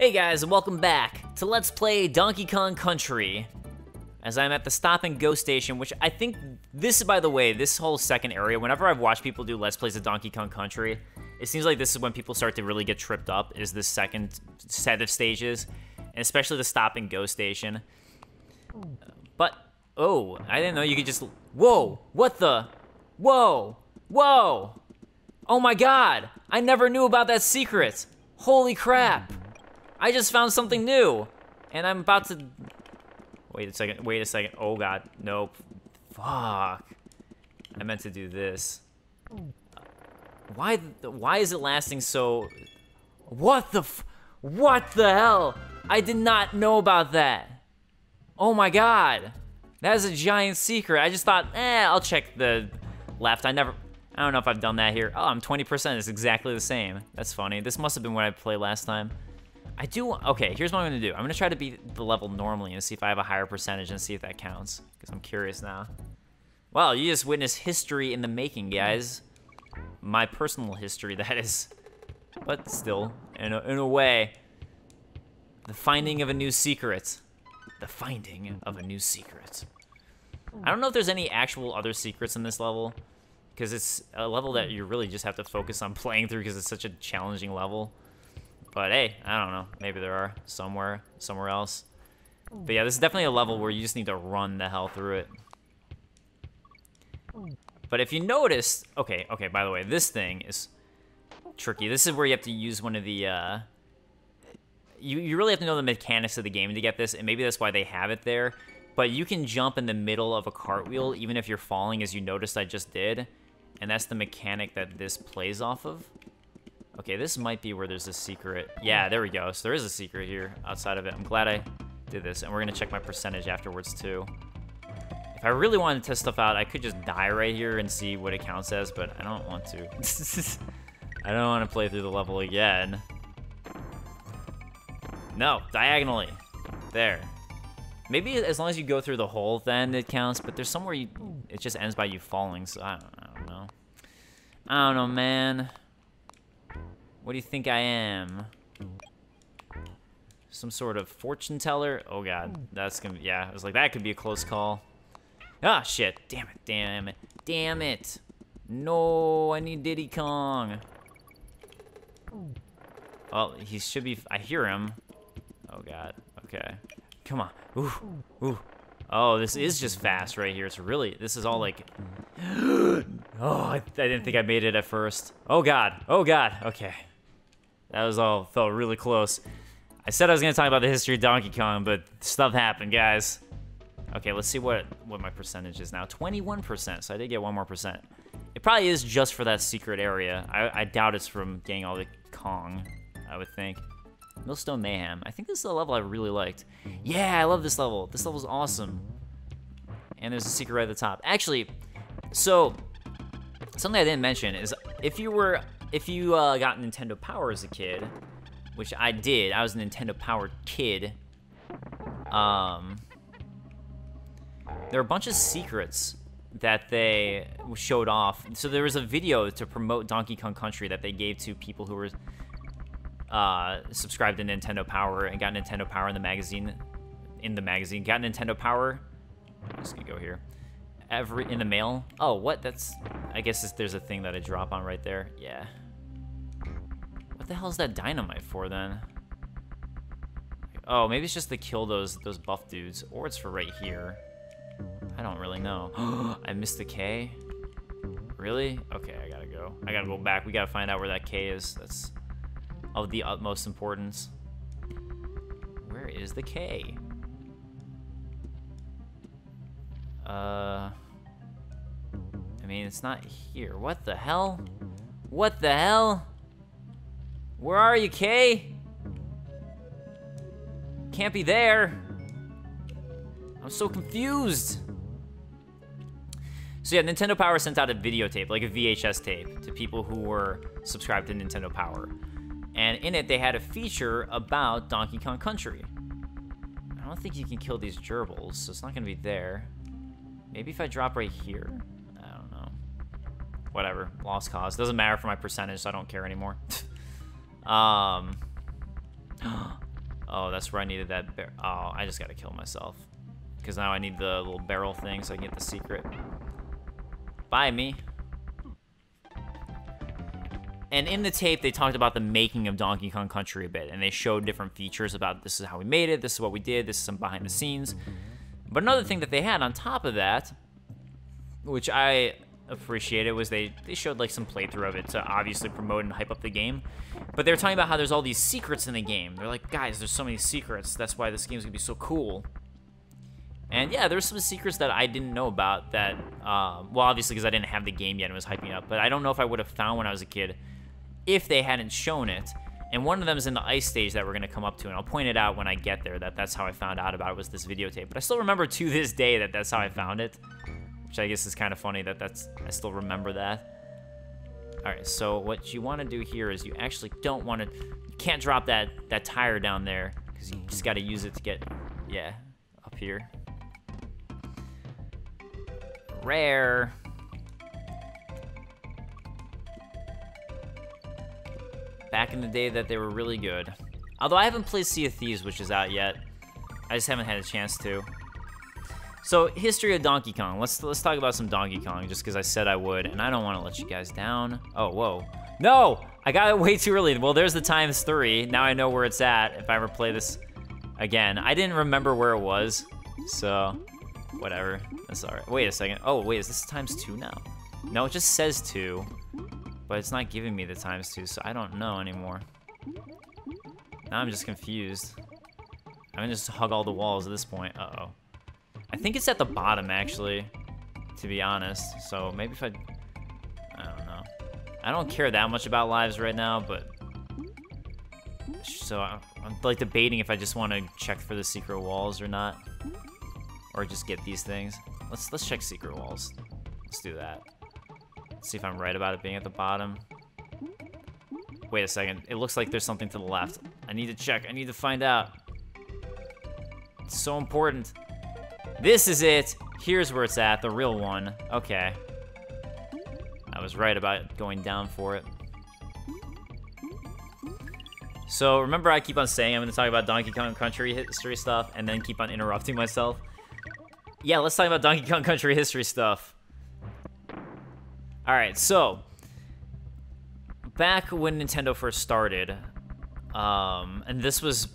Hey guys, and welcome back to Let's Play Donkey Kong Country. As I'm at the stop and go station, which I think this, by the way, this whole second area, whenever I've watched people do Let's Plays of Donkey Kong Country, it seems like this is when people start to really get tripped up, is this second set of stages, and especially the stop and go station. But, oh, I didn't know you could just, whoa, what the, whoa, whoa, oh my god, I never knew about that secret. Holy crap. I just found something new, and I'm about to. Wait a second. Wait a second. Oh god. Nope. Fuck. I meant to do this. Why? Why is it lasting so? What the? What the hell? I did not know about that. Oh my god. That is a giant secret. I just thought, eh, I'll check the left. I never. I don't know if I've done that here. Oh, I'm 20%. It's exactly the same. That's funny. This must have been what I played last time. I do, okay, here's what I'm gonna do. I'm gonna try to beat the level normally and see if I have a higher percentage and see if that counts, because I'm curious now. Well, you just witnessed history in the making, guys. My personal history, that is. But still, in a, in a way, the finding of a new secret. The finding of a new secret. I don't know if there's any actual other secrets in this level, because it's a level that you really just have to focus on playing through because it's such a challenging level. But hey, I don't know. Maybe there are somewhere, somewhere else. But yeah, this is definitely a level where you just need to run the hell through it. But if you notice, okay, okay, by the way, this thing is tricky. This is where you have to use one of the, uh, you, you really have to know the mechanics of the game to get this, and maybe that's why they have it there. But you can jump in the middle of a cartwheel, even if you're falling, as you noticed I just did. And that's the mechanic that this plays off of. Okay, this might be where there's a secret. Yeah, there we go. So there is a secret here outside of it. I'm glad I did this. And we're going to check my percentage afterwards, too. If I really wanted to test stuff out, I could just die right here and see what it counts as, but I don't want to. I don't want to play through the level again. No, diagonally. There. Maybe as long as you go through the hole, then it counts, but there's somewhere you, it just ends by you falling, so I don't, I don't know. I don't know, man. What do you think I am? Some sort of fortune teller? Oh god, that's gonna be, yeah, I was like, that could be a close call. Ah, shit, damn it, damn it, damn it. No, I need Diddy Kong. Well, he should be, I hear him. Oh god, okay. Come on, ooh, ooh. Oh, this is just fast right here. It's really, this is all like, oh, I, I didn't think I made it at first. Oh god, oh god, okay. That was all, felt really close. I said I was gonna talk about the history of Donkey Kong, but stuff happened, guys. Okay, let's see what, what my percentage is now. 21%, so I did get one more percent. It probably is just for that secret area. I, I doubt it's from getting all the Kong, I would think. Millstone Mayhem. I think this is a level I really liked. Yeah, I love this level. This level's awesome. And there's a secret right at the top. Actually, so, something I didn't mention is if you were if you uh, got Nintendo Power as a kid, which I did, I was a Nintendo Power kid, um, there are a bunch of secrets that they showed off. So there was a video to promote Donkey Kong Country that they gave to people who were uh, subscribed to Nintendo Power and got Nintendo Power in the magazine. In the magazine, got Nintendo Power. I'm just gonna go here. Every in the mail. Oh, what? That's. I guess there's a thing that I drop on right there. Yeah. What the hell is that dynamite for then? Oh, maybe it's just to kill those those buff dudes, or it's for right here. I don't really know. I missed the K. Really? Okay, I gotta go. I gotta go back. We gotta find out where that K is. That's of the utmost importance. Where is the K? Uh, mean, it's not here. What the hell? What the hell? Where are you, K? Can't be there. I'm so confused. So yeah, Nintendo Power sent out a videotape, like a VHS tape, to people who were subscribed to Nintendo Power. And in it, they had a feature about Donkey Kong Country. I don't think you can kill these gerbils, so it's not gonna be there. Maybe if I drop right here? Whatever, lost cause. Doesn't matter for my percentage, so I don't care anymore. um, Oh, that's where I needed that Oh, I just gotta kill myself. Because now I need the little barrel thing so I can get the secret. Bye, me. And in the tape, they talked about the making of Donkey Kong Country a bit, and they showed different features about this is how we made it, this is what we did, this is some behind the scenes. But another thing that they had on top of that, which I appreciated, it was they, they showed like some playthrough of it to obviously promote and hype up the game. But they were talking about how there's all these secrets in the game. They're like, guys, there's so many secrets. That's why this game's gonna be so cool. And yeah, there's some secrets that I didn't know about that, uh, well, obviously because I didn't have the game yet and was hyping up, but I don't know if I would have found when I was a kid if they hadn't shown it. And one of them is in the ice stage that we're going to come up to, and I'll point it out when I get there, that that's how I found out about it was this videotape. But I still remember to this day that that's how I found it, which I guess is kind of funny that that's, I still remember that. All right, so what you want to do here is you actually don't want to, you can't drop that, that tire down there, because you just got to use it to get, yeah, up here. Rare. Back in the day that they were really good. Although I haven't played Sea of Thieves, which is out yet. I just haven't had a chance to. So, history of Donkey Kong. Let's let's talk about some Donkey Kong, just because I said I would, and I don't want to let you guys down. Oh, whoa. No! I got it way too early. Well, there's the times three. Now I know where it's at if I ever play this again. I didn't remember where it was, so whatever. That's alright. Wait a second. Oh, wait, is this times two now? No, it just says two, but it's not giving me the times two, so I don't know anymore. Now I'm just confused. I'm gonna just hug all the walls at this point. Uh-oh. I think it's at the bottom, actually, to be honest. So maybe if I... I don't know. I don't care that much about lives right now, but... So I'm, I'm like debating if I just want to check for the secret walls or not. Or just get these things. Let's let's check secret walls. Let's do that. See if I'm right about it being at the bottom. Wait a second. It looks like there's something to the left. I need to check. I need to find out. It's so important. This is it. Here's where it's at, the real one. Okay. I was right about going down for it. So remember I keep on saying I'm going to talk about Donkey Kong Country history stuff and then keep on interrupting myself? Yeah, let's talk about Donkey Kong Country history stuff. Alright, so back when Nintendo first started, um, and this was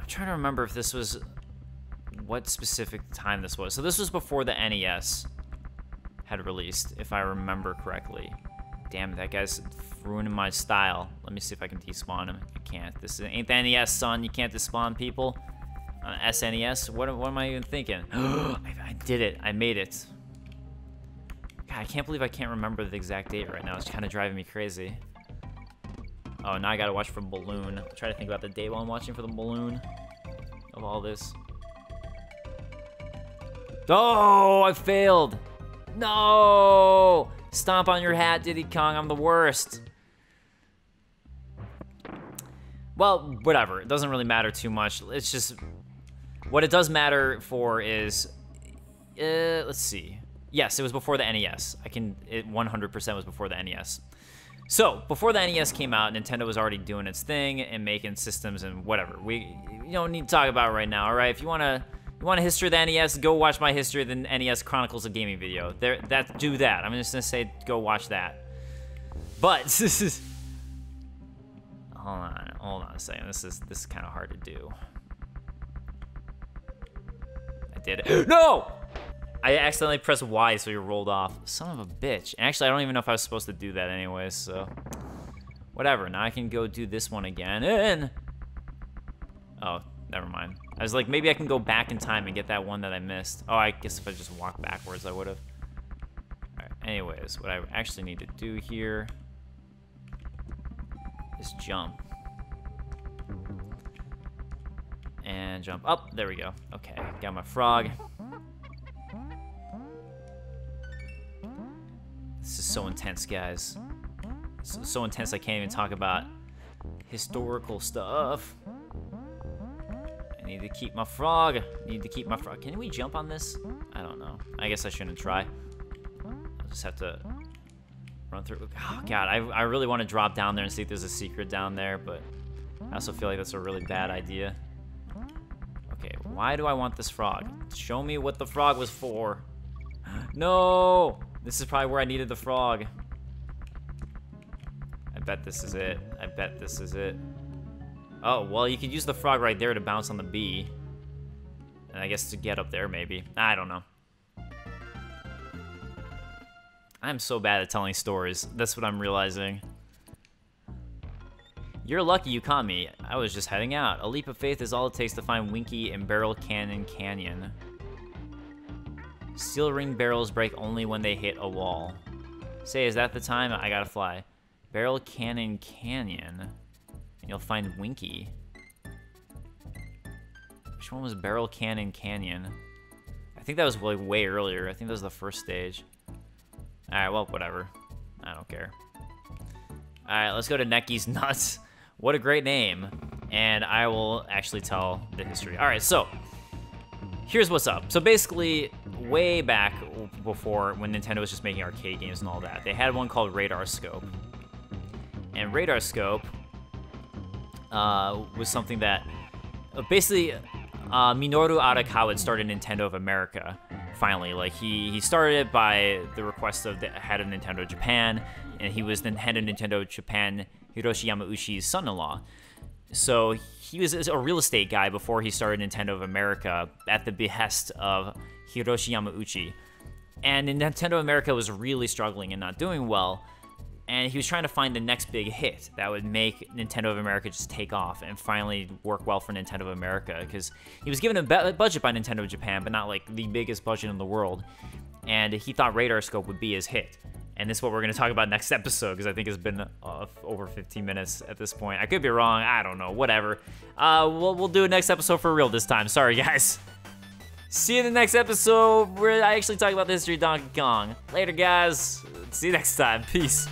I'm trying to remember if this was what specific time this was. So this was before the NES had released, if I remember correctly. Damn, that guy's ruining my style. Let me see if I can despawn him. I can't. This ain't the NES, son. You can't despawn people. Uh, SNES? What, what am I even thinking? I, I did it. I made it. God, I can't believe I can't remember the exact date right now. It's kind of driving me crazy. Oh, now I gotta watch for balloon. Try to think about the date while I'm watching for the balloon of all this. Oh, I failed. No! Stomp on your hat, Diddy Kong. I'm the worst. Well, whatever. It doesn't really matter too much. It's just... What it does matter for is... Uh, let's see. Yes, it was before the NES. I can... It 100% was before the NES. So, before the NES came out, Nintendo was already doing its thing and making systems and whatever. We you don't need to talk about right now, all right? If you want to you want a history of the NES, go watch my history of the NES Chronicles of Gaming video. There, that do that. I'm just gonna say go watch that. But this is hold on, hold on a second. This is this is kind of hard to do. I did it. No! I accidentally pressed Y, so you rolled off. Son of a bitch. Actually, I don't even know if I was supposed to do that anyway. so whatever. Now I can go do this one again. And oh, never mind. I was like, maybe I can go back in time and get that one that I missed. Oh, I guess if I just walk backwards, I would have. Alright, anyways, what I actually need to do here is jump. And jump up. There we go. Okay, got my frog. This is so intense, guys. So, so intense I can't even talk about historical stuff. I need to keep my frog. I Need to keep my frog. Can we jump on this? I don't know. I guess I shouldn't try. I'll just have to run through. Oh, God. I, I really want to drop down there and see if there's a secret down there, but I also feel like that's a really bad idea. Okay, why do I want this frog? Show me what the frog was for. No! This is probably where I needed the frog. I bet this is it. I bet this is it. Oh, well, you could use the frog right there to bounce on the bee. And I guess to get up there, maybe. I don't know. I'm so bad at telling stories. That's what I'm realizing. You're lucky you caught me. I was just heading out. A leap of faith is all it takes to find Winky in Barrel Cannon Canyon. Steel ring barrels break only when they hit a wall. Say, is that the time? I gotta fly. Barrel Cannon Canyon. And you'll find Winky. Which one was Barrel Cannon Canyon? I think that was like way earlier. I think that was the first stage. Alright, well, whatever. I don't care. Alright, let's go to Necky's Nuts. What a great name. And I will actually tell the history. All right, so here's what's up. So basically, way back before when Nintendo was just making arcade games and all that, they had one called Radar Scope. And Radar Scope uh, was something that uh, basically uh, Minoru Arakawa started Nintendo of America. Finally, like he he started it by the request of the head of Nintendo Japan, and he was the head of Nintendo Japan Hiroshi Yamauchi's son-in-law. So he was a real estate guy before he started Nintendo of America at the behest of Hiroshi Yamauchi. And Nintendo America was really struggling and not doing well. And he was trying to find the next big hit that would make Nintendo of America just take off and finally work well for Nintendo of America. Because he was given a budget by Nintendo of Japan, but not like the biggest budget in the world. And he thought Radar Scope would be his hit. And this is what we're going to talk about next episode because I think it's been uh, over 15 minutes at this point. I could be wrong. I don't know. Whatever. Uh, we'll, we'll do a next episode for real this time. Sorry, guys. See you in the next episode where I actually talk about the history of Donkey Kong. Later, guys. See you next time. Peace.